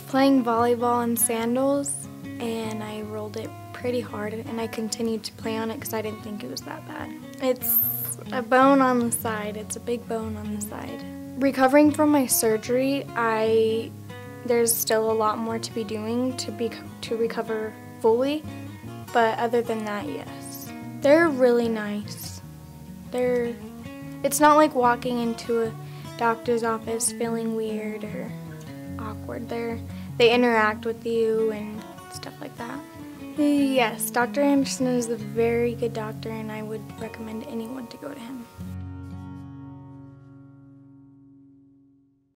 playing volleyball in sandals and I rolled it pretty hard and I continued to play on it because I didn't think it was that bad. It's a bone on the side. It's a big bone on the side. Recovering from my surgery, I there's still a lot more to be doing to be to recover fully, but other than that, yes. They're really nice. They're it's not like walking into a doctor's office feeling weird or awkward. They're they interact with you and stuff like that. Yes, Dr. Anderson is a very good doctor and I would recommend anyone to go to him.